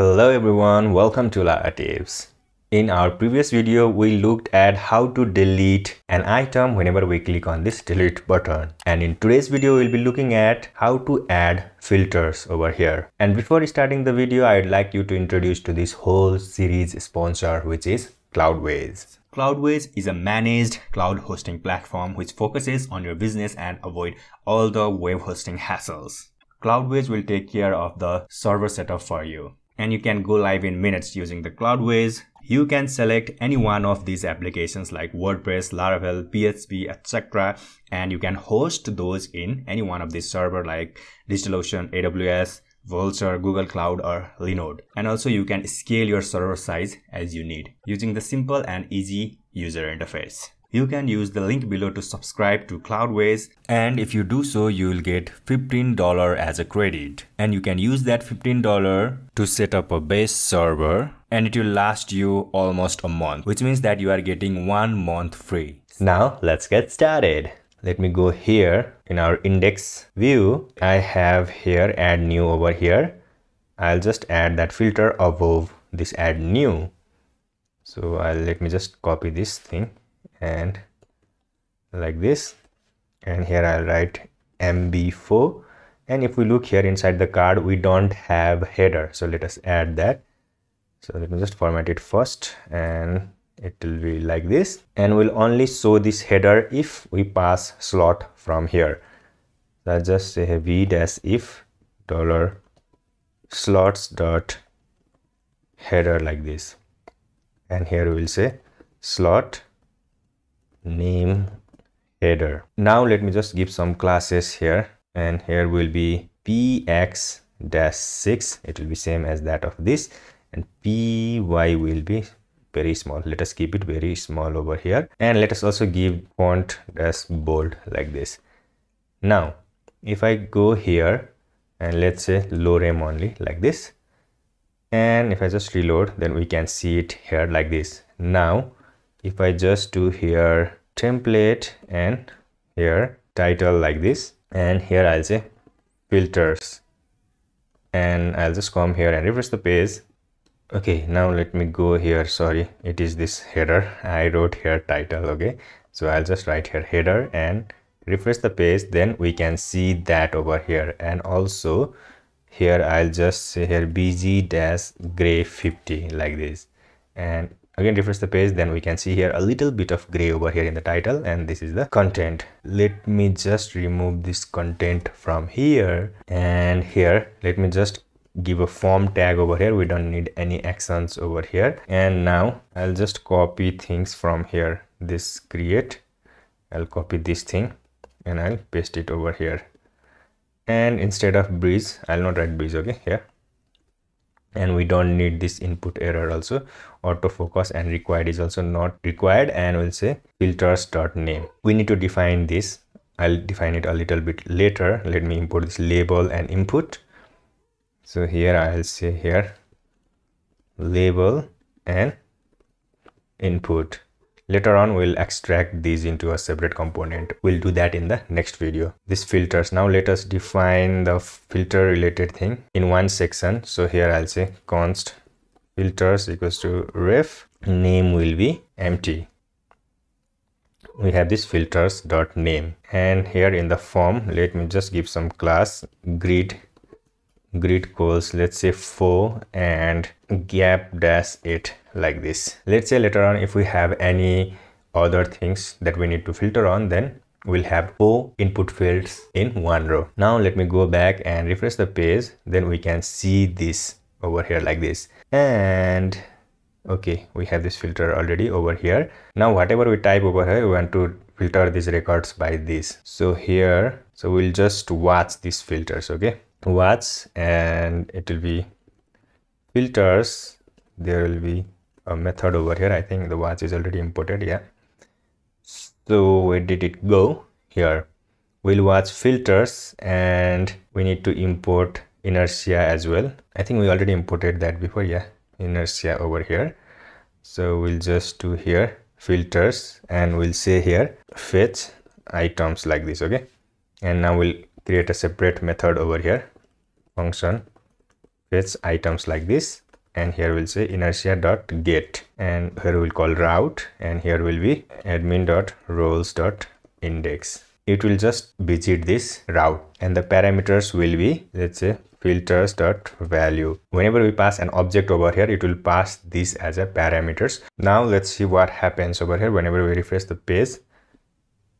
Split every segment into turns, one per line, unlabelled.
Hello everyone, welcome to Lara. In our previous video, we looked at how to delete an item whenever we click on this delete button. And in today's video, we'll be looking at how to add filters over here. And before starting the video, I'd like you to introduce to this whole series sponsor, which is Cloudways. Cloudways is a managed cloud hosting platform which focuses on your business and avoid all the web hosting hassles. Cloudways will take care of the server setup for you and you can go live in minutes using the Cloudways you can select any one of these applications like WordPress, Laravel, PHP, etc. And you can host those in any one of these server like DigitalOcean, AWS, Vultr, Google Cloud or Linode. And also you can scale your server size as you need using the simple and easy user interface you can use the link below to subscribe to Cloudways and if you do so you will get $15 as a credit and you can use that $15 to set up a base server and it will last you almost a month which means that you are getting one month free. Now let's get started. Let me go here in our index view. I have here add new over here. I'll just add that filter above this add new. So I'll let me just copy this thing and like this. And here I'll write MB4 and if we look here inside the card we don't have header. So let us add that. So let me just format it first and it will be like this. And we'll only show this header if we pass slot from here. So I'll just say v dash if dollar slots dot header like this. And here we will say slot name header. Now let me just give some classes here. And here will be px dash 6 it will be same as that of this. And py will be very small. Let us keep it very small over here. And let us also give font as bold like this. Now if i go here and let's say lorem only like this. And if i just reload then we can see it here like this. Now if I just do here template and here title like this and here I'll say filters. And I'll just come here and refresh the page. Okay now let me go here. Sorry it is this header. I wrote here title okay? So I'll just write here header and refresh the page. Then we can see that over here. And also here I'll just say here bg dash gray 50 like this. And again refresh the page then we can see here a little bit of gray over here in the title and this is the content. Let me just remove this content from here and here let me just give a form tag over here. We don't need any actions over here. And now i'll just copy things from here. This create i'll copy this thing and i'll paste it over here. And instead of breeze i'll not write breeze okay? Here and we don't need this input error also. Autofocus and required is also not required and we'll say filters dot name we need to define this. I'll define it a little bit later. Let me import this label and input. So here i'll say here label and input Later on, we'll extract these into a separate component. We'll do that in the next video. This filters. Now let us define the filter related thing in one section. So here I'll say const filters equals to ref name will be empty we have this filters dot name and here in the form let me just give some class grid grid cols let's say 4 and gap dash it like this. Let's say later on if we have any other things that we need to filter on then we'll have four input fields in one row. Now let me go back and refresh the page. Then we can see this over here like this. And okay we have this filter already over here. Now whatever we type over here we want to filter these records by this. So here so we'll just watch these filters okay watch and it will be filters. There will be a method over here. I think the watch is already imported yeah. So where did it go? Here. We'll watch filters and we need to import inertia as well. I think we already imported that before yeah. Inertia over here. So we'll just do here filters and we'll say here fetch items like this okay? And now we'll create a separate method over here. Function fetch items like this. And here we'll say inertia dot get and here we'll call route. And here will be admin dot roles dot index it will just visit this route. And the parameters will be let's say filters dot value whenever we pass an object over here it will pass this as a parameters. Now let's see what happens over here whenever we refresh the page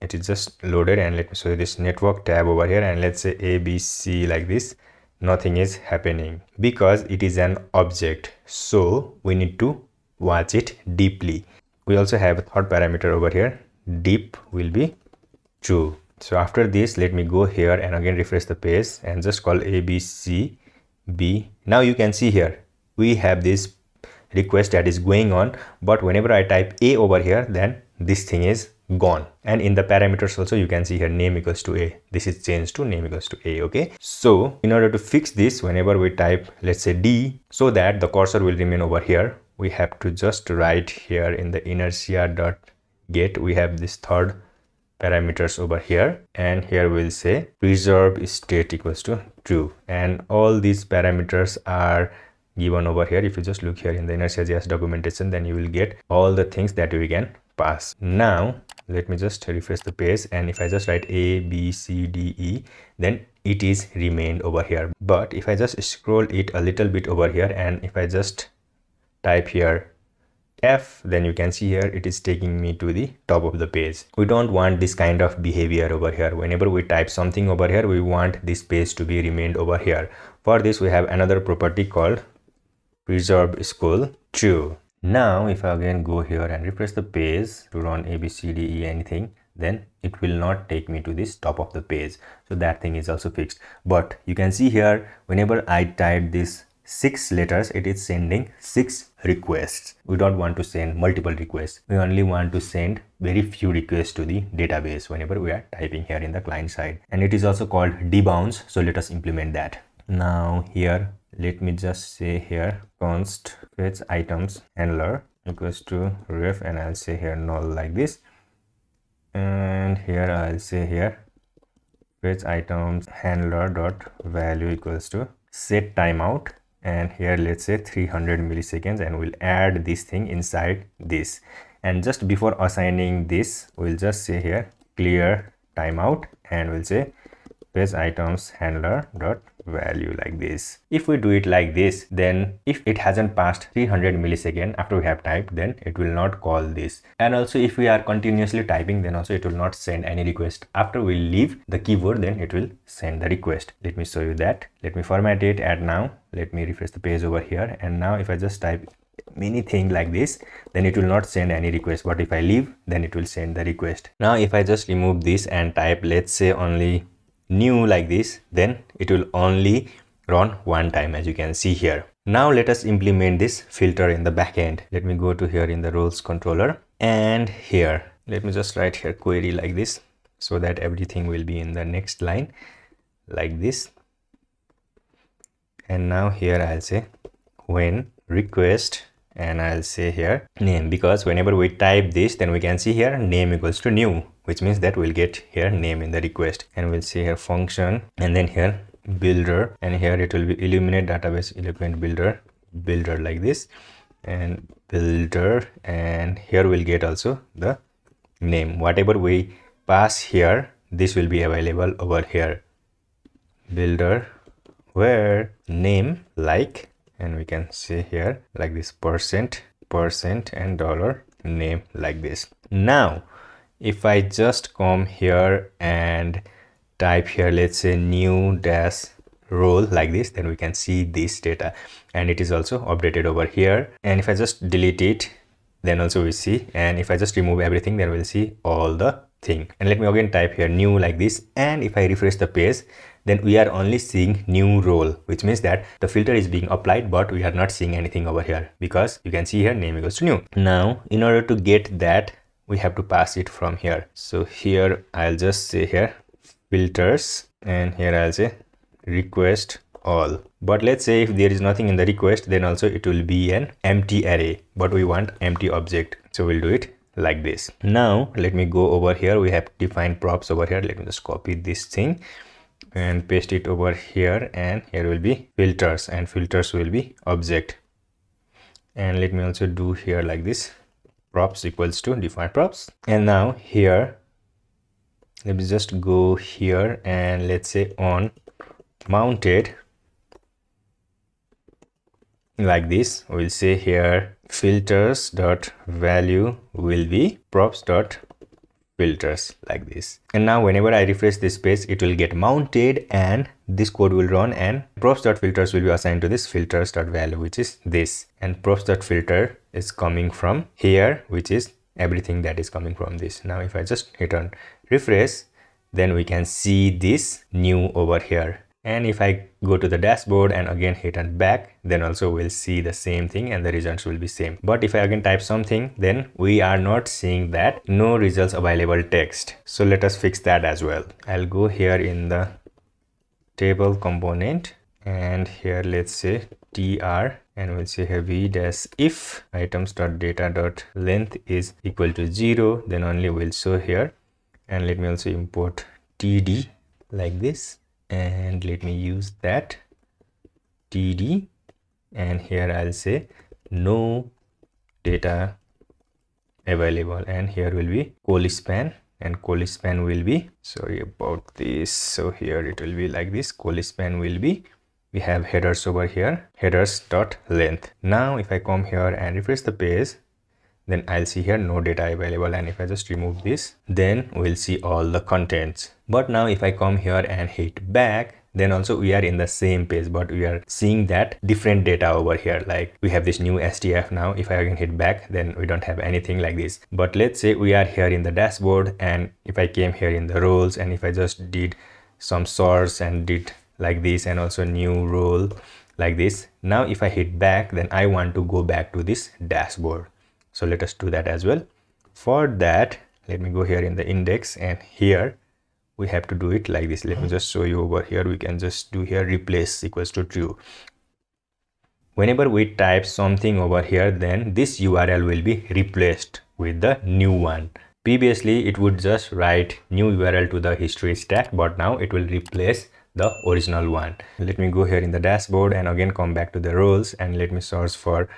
it is just loaded and let me show you this network tab over here and let's say abc like this nothing is happening because it is an object. So we need to watch it deeply. We also have a third parameter over here. Deep will be true. So after this let me go here and again refresh the page and just call abc b. Now you can see here we have this request that is going on but whenever i type a over here then this thing is gone. And in the parameters also you can see here name equals to a. This is changed to name equals to a okay? So in order to fix this whenever we type let's say d so that the cursor will remain over here we have to just write here in the inertia dot get we have this third parameters over here. And here we'll say preserve state equals to true. And all these parameters are given over here. If you just look here in the inertia.js documentation then you will get all the things that we can pass. Now let me just refresh the page and if i just write a b c d e then it is remained over here but if i just scroll it a little bit over here and if i just type here F then you can see here it is taking me to the top of the page. We don't want this kind of behavior over here. Whenever we type something over here we want this page to be remained over here. For this we have another property called preserve scroll true. Now if I again go here and refresh the page to run A B C D E anything then it will not take me to this top of the page. So that thing is also fixed. But you can see here whenever i type this six letters it is sending six requests. We don't want to send multiple requests. We only want to send very few requests to the database whenever we are typing here in the client side. And it is also called debounce so let us implement that. Now here let me just say here const fetch items handler equals to ref and i'll say here null like this. And here i'll say here fetch items handler dot value equals to set timeout. And here let's say 300 milliseconds and we'll add this thing inside this. And just before assigning this we'll just say here clear timeout. And we'll say fetch items handler dot value like this. If we do it like this then if it hasn't passed 300 millisecond after we have typed then it will not call this. And also if we are continuously typing then also it will not send any request. After we leave the keyboard then it will send the request. Let me show you that. Let me format it. Add now let me refresh the page over here. And now if i just type many thing like this then it will not send any request. But if i leave? Then it will send the request. Now if i just remove this and type let's say only new like this then it will only run one time as you can see here. Now let us implement this filter in the backend let me go to here in the roles controller and here. Let me just write here query like this so that everything will be in the next line like this. And now here i'll say when request and I'll say here name. Because whenever we type this then we can see here name equals to new which means that we'll get here name in the request. And we'll see here function and then here builder and here it will be illuminate database eloquent builder builder like this and builder and here we'll get also the name. Whatever we pass here this will be available over here. Builder where name like and we can see here like this percent percent and dollar name like this. Now if i just come here and type here let's say new dash role like this then we can see this data. And it is also updated over here. And if i just delete it then also we see. And if i just remove everything then we'll see all the thing. And let me again type here new like this. And if i refresh the page then we are only seeing new role which means that the filter is being applied but we are not seeing anything over here because you can see here name equals to new. Now in order to get that we have to pass it from here. So here i'll just say here filters. And here i'll say request all. But let's say if there is nothing in the request then also it will be an empty array. But we want empty object. So we'll do it like this. Now let me go over here. We have defined props over here. Let me just copy this thing and paste it over here. And here will be filters. And filters will be object. And let me also do here like this. Props equals to define props. And now here let me just go here and let's say on mounted like this we'll say here filters dot value will be props dot filters like this. And now whenever i refresh this page it will get mounted and this code will run and props dot filters will be assigned to this filters dot value which is this. And props dot filter is coming from here which is everything that is coming from this. Now if i just hit on refresh then we can see this new over here and if I go to the dashboard and again hit on back then also we'll see the same thing and the results will be same. But if I again type something then we are not seeing that. No results available text. So let us fix that as well. I'll go here in the table component and here let's say tr and we'll say here v dash if items dot data dot length is equal to zero then only we'll show here. And let me also import td like this and let me use that td and here i'll say no data available. And here will be col span. And col span will be sorry about this. So here it will be like this. Col span will be we have headers over here. Headers dot length. Now if i come here and refresh the page then I'll see here no data available and if I just remove this then we'll see all the contents. But now if I come here and hit back then also we are in the same page but we are seeing that different data over here. Like we have this new SDF now. If I can hit back then we don't have anything like this. But let's say we are here in the dashboard and if I came here in the roles and if I just did some source and did like this and also new role like this now if I hit back then I want to go back to this dashboard so let us do that as well. For that let me go here in the index and here we have to do it like this. Let me just show you over here. We can just do here replace equals to true. Whenever we type something over here then this url will be replaced with the new one. Previously it would just write new url to the history stack but now it will replace the original one. Let me go here in the dashboard and again come back to the roles and let me search for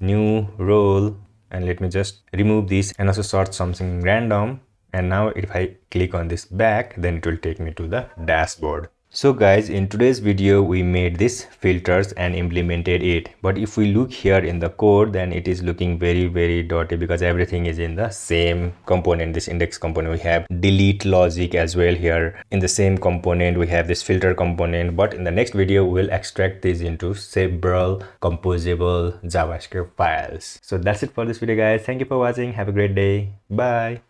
new role and let me just remove this and also sort something random. And now if I click on this back then it will take me to the dashboard so guys in today's video we made this filters and implemented it. But if we look here in the code then it is looking very very dirty because everything is in the same component this index component. We have delete logic as well here. In the same component we have this filter component. But in the next video we'll extract this into several composable javascript files. So that's it for this video guys. Thank you for watching. Have a great day. Bye